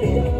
Amen.